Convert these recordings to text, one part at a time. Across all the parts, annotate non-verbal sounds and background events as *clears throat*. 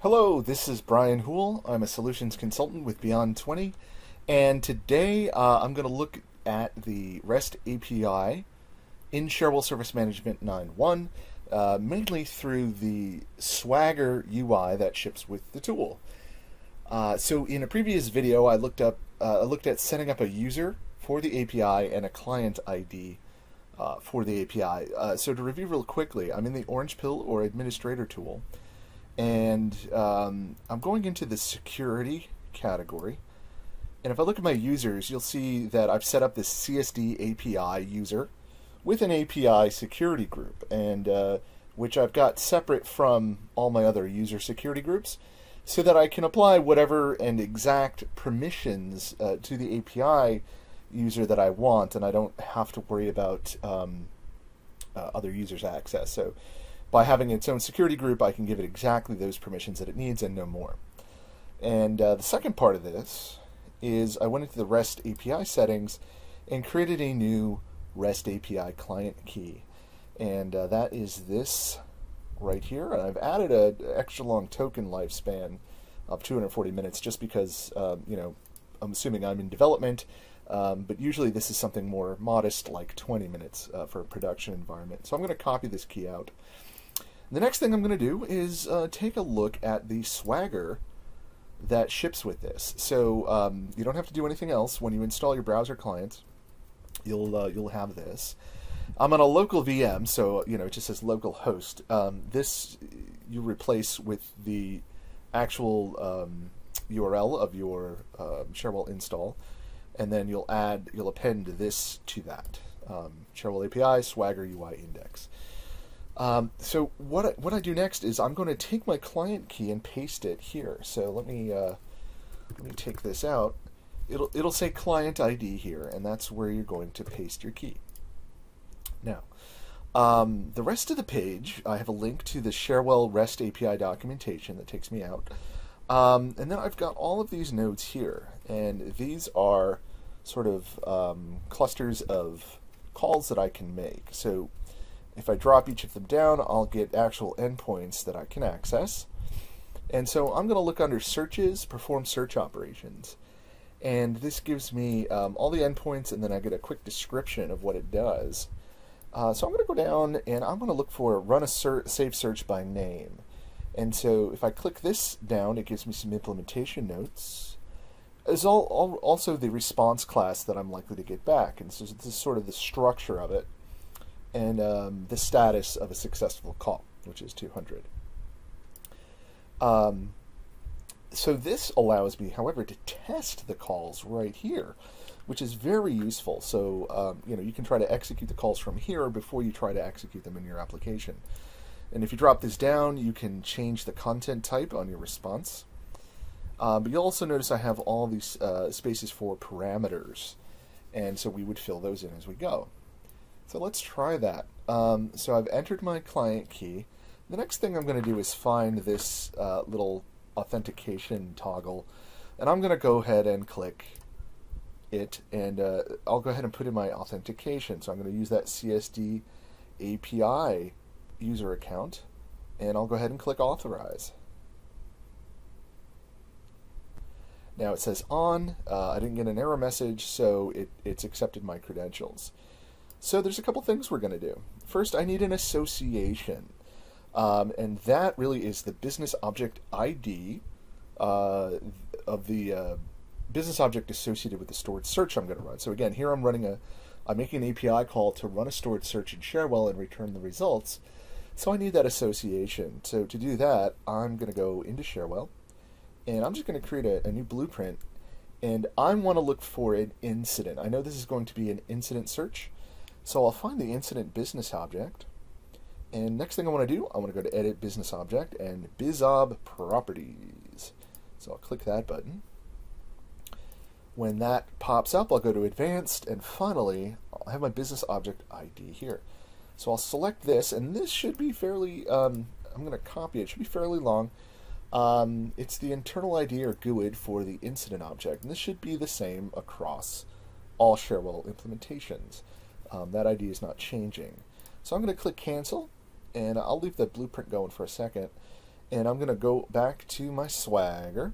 Hello, this is Brian Houle. I'm a solutions consultant with Beyond 20, and today uh, I'm going to look at the REST API in Cherwell Service Management 9.1, uh, mainly through the Swagger UI that ships with the tool. Uh, so in a previous video, I looked up, uh, I looked at setting up a user for the API and a client ID uh, for the API. Uh, so to review real quickly, I'm in the Orange Pill or Administrator tool and um, I'm going into the security category. And if I look at my users, you'll see that I've set up this CSD API user with an API security group, and uh, which I've got separate from all my other user security groups, so that I can apply whatever and exact permissions uh, to the API user that I want, and I don't have to worry about um, uh, other users' access. So by having its own security group, I can give it exactly those permissions that it needs and no more. And uh, the second part of this is I went into the REST API settings and created a new REST API client key. And uh, that is this right here. And I've added an extra long token lifespan of 240 minutes just because, um, you know, I'm assuming I'm in development, um, but usually this is something more modest like 20 minutes uh, for a production environment. So I'm going to copy this key out. The next thing I'm going to do is uh, take a look at the Swagger that ships with this. So um, you don't have to do anything else. When you install your browser client, you'll uh, you'll have this. I'm on a local VM, so you know it just says local host. Um, this you replace with the actual um, URL of your uh, Cherwell install, and then you'll add you'll append this to that um, Cherwell API Swagger UI index. Um, so what I, what I do next is I'm going to take my client key and paste it here. So let me uh, let me take this out. It'll it'll say client ID here, and that's where you're going to paste your key. Now, um, the rest of the page, I have a link to the Cherwell REST API documentation that takes me out. Um, and then I've got all of these nodes here, and these are sort of um, clusters of calls that I can make. So if I drop each of them down, I'll get actual endpoints that I can access. And so I'm going to look under searches, perform search operations. And this gives me um, all the endpoints, and then I get a quick description of what it does. Uh, so I'm going to go down and I'm going to look for run a ser save search by name. And so if I click this down, it gives me some implementation notes. There's all, all, also the response class that I'm likely to get back. And so this is sort of the structure of it and um, the status of a successful call, which is 200. Um, so this allows me, however, to test the calls right here, which is very useful. So um, you know you can try to execute the calls from here before you try to execute them in your application. And if you drop this down, you can change the content type on your response. Uh, but you'll also notice I have all these uh, spaces for parameters, and so we would fill those in as we go. So let's try that. Um, so I've entered my client key. The next thing I'm going to do is find this uh, little authentication toggle. And I'm going to go ahead and click it. And uh, I'll go ahead and put in my authentication. So I'm going to use that CSD API user account. And I'll go ahead and click authorize. Now it says on. Uh, I didn't get an error message, so it, it's accepted my credentials. So there's a couple things we're going to do. First, I need an association. Um, and that really is the business object ID uh, of the uh, business object associated with the stored search I'm going to run. So again, here I'm running a, I'm making an API call to run a stored search in Cherwell and return the results. So I need that association. So to do that, I'm going to go into Cherwell, and I'm just going to create a, a new blueprint, and I want to look for an incident. I know this is going to be an incident search, so I'll find the incident business object. And next thing I want to do, I want to go to edit business object and bizob properties. So I'll click that button. When that pops up, I'll go to Advanced, and finally, I'll have my business object ID here. So I'll select this, and this should be fairly, um, I'm going to copy it, it should be fairly long. Um, it's the internal ID or GUID for the incident object, and this should be the same across all Cherwell implementations. Um, that ID is not changing. So I'm going to click Cancel, and I'll leave the blueprint going for a second, and I'm going to go back to my Swagger,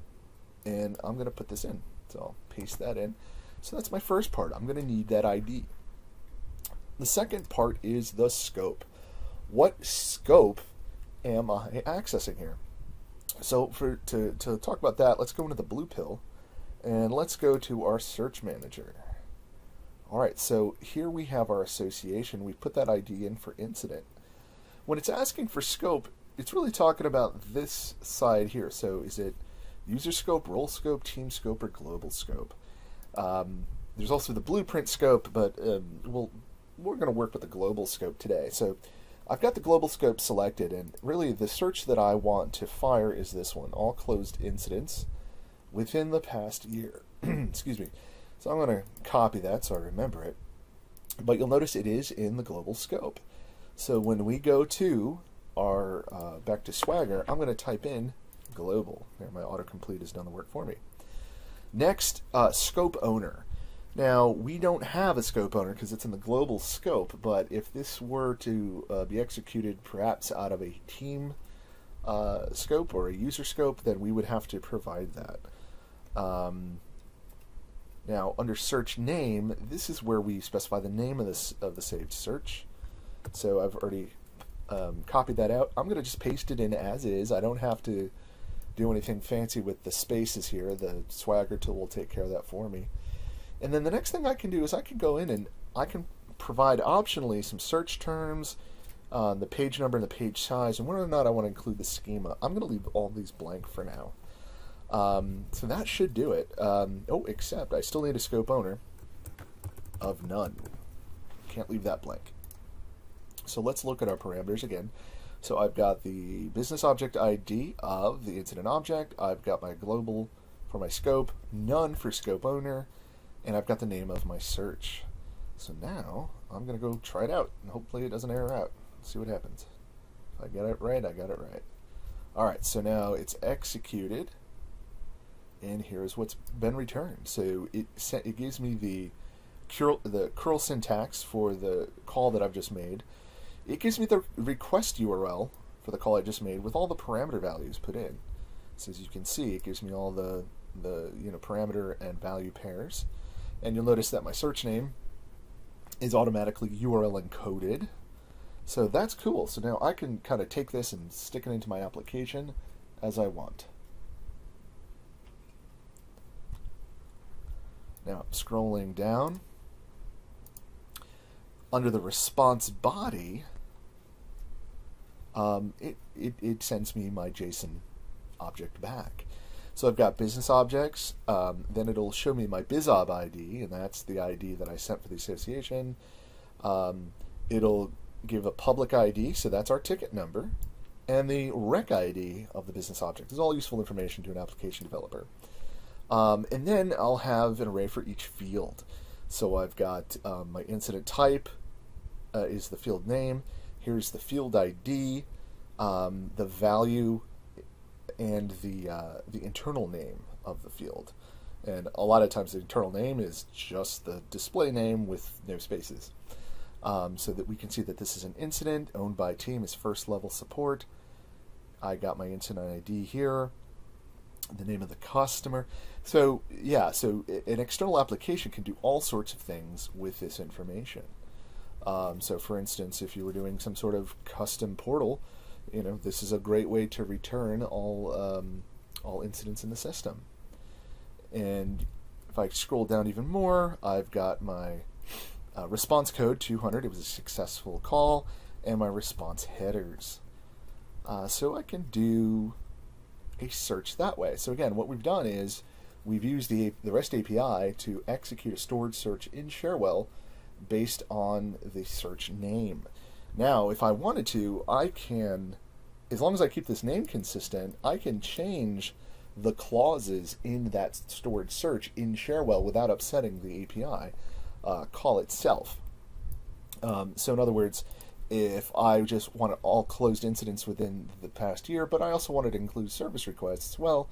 and I'm going to put this in. So I'll paste that in. So that's my first part. I'm going to need that ID. The second part is the scope. What scope am I accessing here? So for to, to talk about that, let's go into the blue pill and let's go to our search manager. All right, so here we have our association. We put that ID in for incident. When it's asking for scope, it's really talking about this side here. So is it user scope, role scope, team scope, or global scope? Um, there's also the blueprint scope, but um, we'll we're going to work with the global scope today. So I've got the global scope selected, and really the search that I want to fire is this one, all closed incidents within the past year. *clears throat* Excuse me. So I'm going to copy that so I remember it. But you'll notice it is in the global scope. So when we go to our, uh, back to Swagger, I'm going to type in global. There, my autocomplete has done the work for me. Next, uh, scope owner. Now, we don't have a scope owner because it's in the global scope, but if this were to uh, be executed perhaps out of a team uh, scope or a user scope, then we would have to provide that. Um, now, under search name, this is where we specify the name of, this, of the saved search. So I've already um, copied that out. I'm going to just paste it in as is. I don't have to do anything fancy with the spaces here. The Swagger tool will take care of that for me. And then the next thing I can do is I can go in and I can provide optionally some search terms, uh, the page number and the page size, and whether or not I want to include the schema. I'm going to leave all these blank for now. Um, so that should do it. Um, oh, except I still need a scope owner of none. Can't leave that blank. So let's look at our parameters again. So I've got the business object ID of the incident object. I've got my global for my scope, none for scope owner, and I've got the name of my search. So now I'm going to go try it out, and hopefully it doesn't error out. Let's see what happens. If I get it right, I got it right. Alright, so now it's executed, and here's what's been returned. So it, it gives me the curl, the curl syntax for the call that I've just made. It gives me the request URL for the call I just made with all the parameter values put in. So as you can see, it gives me all the, the you know parameter and value pairs. And you'll notice that my search name is automatically URL encoded. So that's cool. So now I can kind of take this and stick it into my application as I want. Now, scrolling down, under the response body, um, it, it, it sends me my JSON object back. So I've got business objects, um, then it'll show me my BizOb ID, and that's the ID that I sent for the association. Um, it'll give a public ID, so that's our ticket number, and the rec ID of the business object. This is all useful information to an application developer. Um, and then I'll have an array for each field. So I've got um, my incident type uh, is the field name. Here's the field ID, um, the value and the uh, the internal name of the field. And a lot of times the internal name is just the display name with no spaces. Um, so that we can see that this is an incident owned by team is first level support. I got my incident ID here, the name of the customer. So yeah, so an external application can do all sorts of things with this information. Um, so for instance, if you were doing some sort of custom portal, you know, this is a great way to return all um, all incidents in the system. And if I scroll down even more, I've got my uh, response code 200. It was a successful call, and my response headers. Uh, so I can do a search that way. So again, what we've done is we've used the the REST API to execute a stored search in Cherwell based on the search name. Now, if I wanted to, I can, as long as I keep this name consistent, I can change the clauses in that stored search in Cherwell without upsetting the API uh, call itself. Um, so, in other words, if I just want all closed incidents within the past year, but I also wanted to include service requests, well,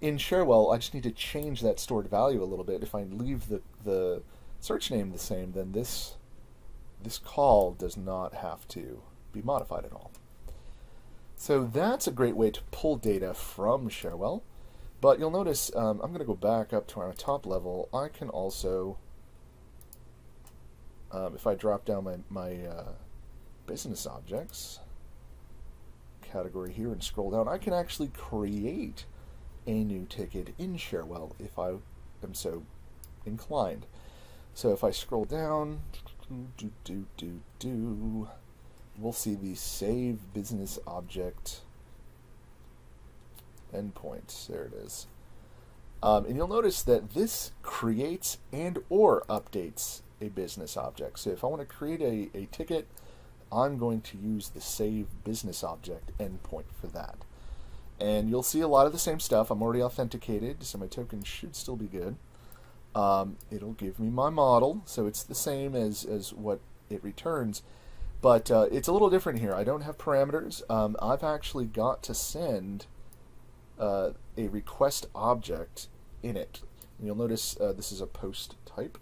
in Cherwell, I just need to change that stored value a little bit. If I leave the, the search name the same, then this this call does not have to be modified at all. So that's a great way to pull data from Cherwell. But you'll notice, um, I'm going to go back up to our top level. I can also, um, if I drop down my, my uh, business objects category here and scroll down, I can actually create a new ticket in Cherwell if I am so inclined. So if I scroll down, do, do, do, do, we'll see the save business object endpoint. There it is. Um, and you'll notice that this creates and or updates a business object. So if I want to create a, a ticket, I'm going to use the save business object endpoint for that. And you'll see a lot of the same stuff. I'm already authenticated, so my token should still be good. Um, it'll give me my model, so it's the same as, as what it returns. But uh, it's a little different here. I don't have parameters. Um, I've actually got to send uh, a request object in it. And you'll notice uh, this is a post type.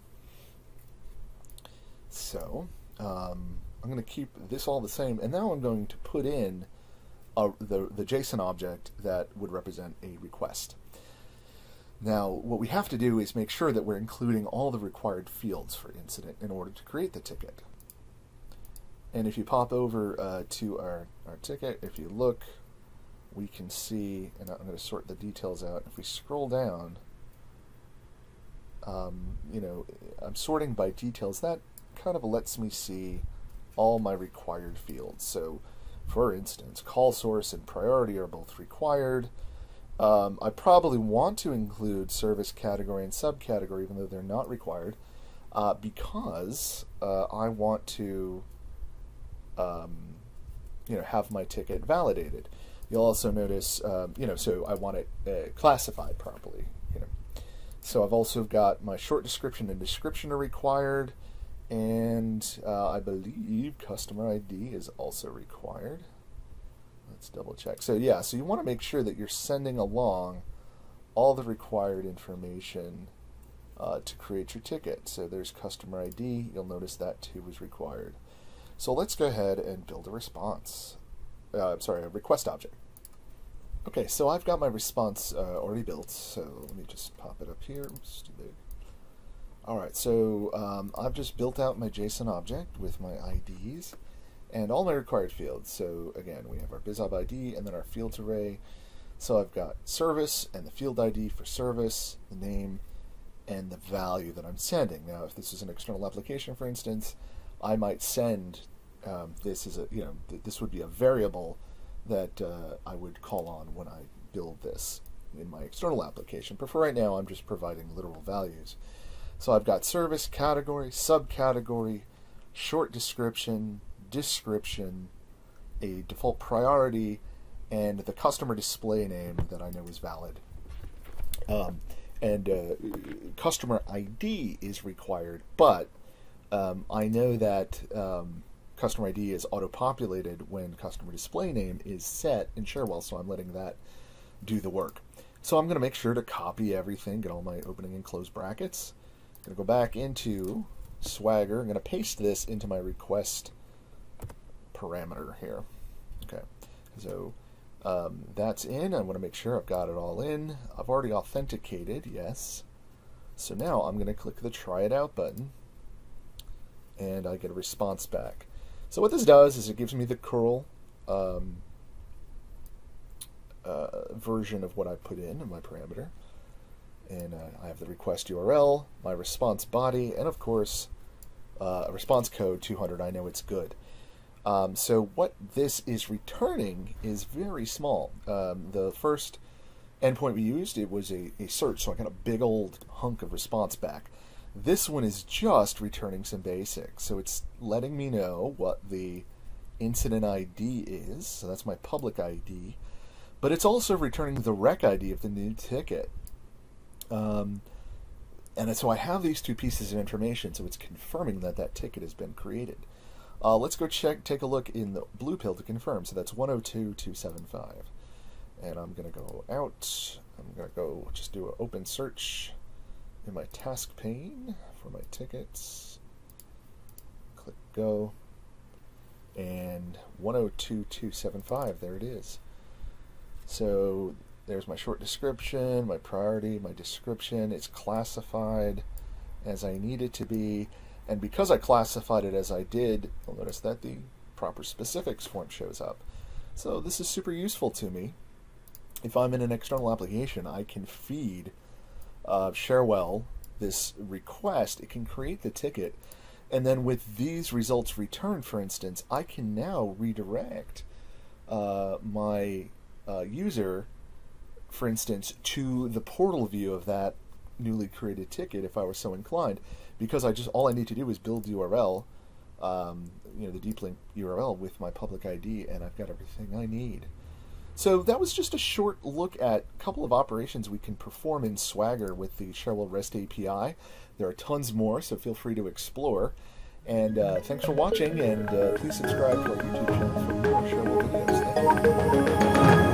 So um, I'm going to keep this all the same, and now I'm going to put in a, the, the JSON object that would represent a request. Now, what we have to do is make sure that we're including all the required fields for incident in order to create the ticket. And if you pop over uh, to our, our ticket, if you look, we can see, and I'm going to sort the details out. If we scroll down, um, you know, I'm sorting by details. That kind of lets me see all my required fields. So, for instance, call source and priority are both required. Um, I probably want to include service category and subcategory, even though they're not required, uh, because uh, I want to, um, you know, have my ticket validated. You'll also notice, um, you know, so I want it uh, classified properly. You know, so I've also got my short description and description are required, and uh, I believe customer ID is also required. Let's double check. So yeah, so you want to make sure that you're sending along all the required information uh, to create your ticket. So there's customer ID. You'll notice that too was required. So let's go ahead and build a response. Uh, sorry, a request object. Okay, so I've got my response uh, already built. So let me just pop it up here. Oops, too big. All right, so um, I've just built out my JSON object with my IDs and all my required fields. So again, we have our BizOb ID and then our fields array. So I've got service and the field ID for service, the name, and the value that I'm sending. Now, if this is an external application, for instance, I might send um, this as a, you know, th this would be a variable that uh, I would call on when I build this in my external application. But for right now, I'm just providing literal values. So I've got service, category, subcategory, short description, description, a default priority, and the customer display name that I know is valid. Um, and uh, customer ID is required, but um, I know that um, customer ID is auto-populated when customer display name is set in Cherwell, so I'm letting that do the work. So I'm going to make sure to copy everything, get all my opening and close brackets. Going to go back into Swagger. I'm going to paste this into my request parameter here. Okay, so um, that's in. I want to make sure I've got it all in. I've already authenticated, yes. So now I'm going to click the try it out button and I get a response back. So what this does is it gives me the curl um, uh, version of what I put in in my parameter. And uh, I have the request URL, my response body, and of course, uh, a response code 200. I know it's good. Um, so what this is returning is very small. Um, the first endpoint we used, it was a, a search, so I got a big old hunk of response back. This one is just returning some basics. So it's letting me know what the incident ID is. So that's my public ID. but it's also returning the rec ID of the new ticket. Um, and so I have these two pieces of information, so it's confirming that that ticket has been created. Uh, let's go check, take a look in the blue pill to confirm. So that's 102.275. And I'm going to go out. I'm going to go just do an open search in my task pane for my tickets. Click go. And 102.275, there it is. So there's my short description, my priority, my description. It's classified as I need it to be. And because I classified it as I did, you'll notice that the proper specifics form shows up. So this is super useful to me. If I'm in an external application, I can feed uh, Cherwell this request. It can create the ticket. And then with these results returned, for instance, I can now redirect uh, my uh, user, for instance, to the portal view of that newly created ticket if I were so inclined because I just all I need to do is build URL, um, you know, the deep link URL with my public ID, and I've got everything I need. So that was just a short look at a couple of operations we can perform in Swagger with the Cherwell REST API. There are tons more, so feel free to explore. And uh, thanks for watching, and uh, please subscribe to our YouTube channel for more Cherwell videos.